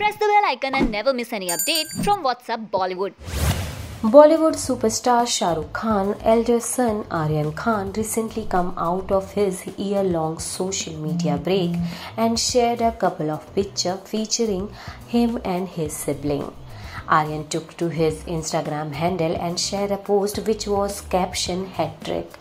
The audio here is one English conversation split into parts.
Press the bell icon and never miss any update from What's Up Bollywood. Bollywood superstar Shah Rukh Khan elder son Aryan Khan recently come out of his year-long social media break and shared a couple of pictures featuring him and his sibling. Aryan took to his Instagram handle and shared a post which was captioned hat trick.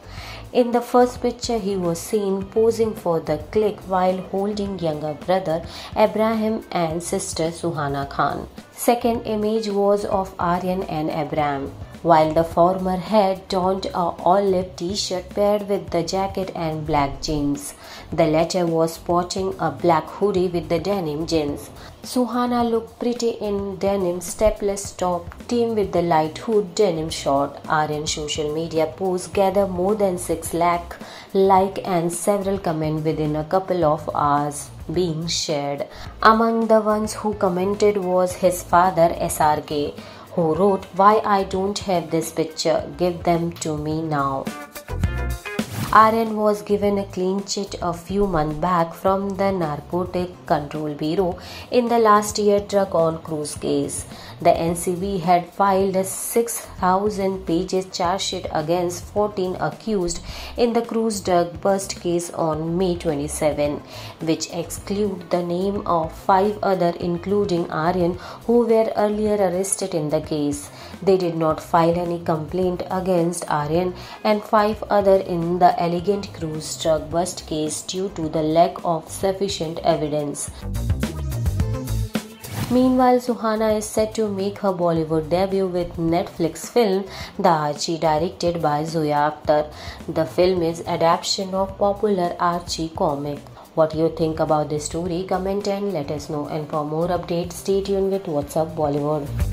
In the first picture, he was seen posing for the click while holding younger brother AbRam and sister Suhana Khan. Second image was of Aryan and AbRam while the former had donned a olive t-shirt paired with the jacket and black jeans. The latter was sporting a black hoodie with the denim jeans. Suhana looked pretty in denim stepless top team with the light hood denim short. Aryan social media posts gather more than 6 lakh like and several comment within a couple of hours being shared. Among the ones who commented was his father SRK who wrote, Why I don't have this picture, give them to me now. Aryan was given a clean chit a few months back from the Narcotic Control Bureau in the last year drug on cruise case. The NCB had filed a 6,000 pages charge sheet against 14 accused in the cruise drug bust case on May 27, which exclude the name of five other including Aryan who were earlier arrested in the case. They did not file any complaint against Aryan and five other in the Elegant Cruise drug bust case due to the lack of sufficient evidence. Meanwhile, Suhana is set to make her Bollywood debut with Netflix film The Archie directed by Zoya Akhtar. The film is adaptation of popular Archie comic. What you think about this story? Comment and let us know. And for more updates, stay tuned with What's Up Bollywood.